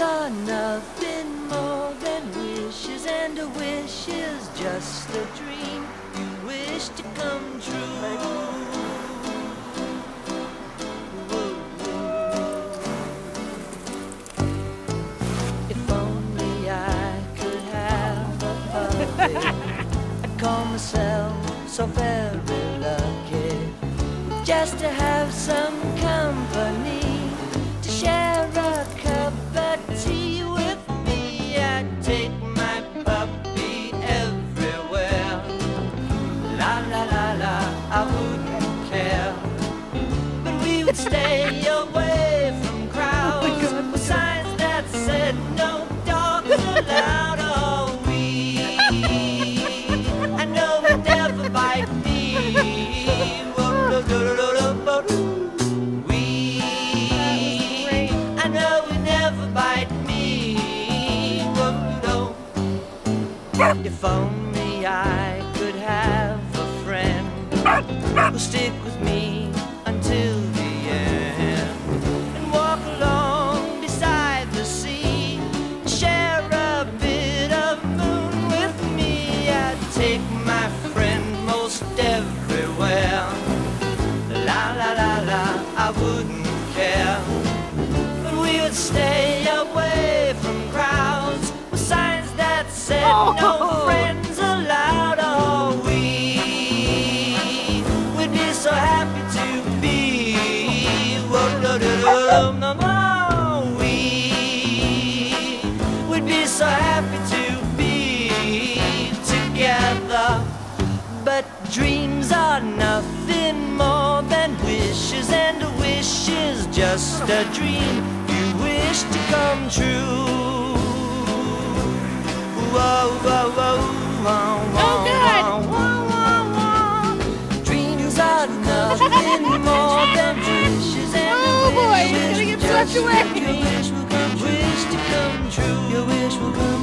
Are nothing more than wishes, and a wish is just a dream you wish to come true. If only I could have a puppy, I'd call myself so very lucky just to have some company If only I could have a friend. Who'll stick with me are nothing more than wishes, and a wish is just a dream you wish to come true. Whoa, oh, whoa, oh, oh, whoa, whoa, whoa, Oh, good. whoa, whoa, whoa. Dreams are nothing more than wishes, and Oh, a boy, wish he's gonna is get just swept away. Your wish will come true. Wish to come true. Your wish will come true. Your wish will come true. Whoa, whoa.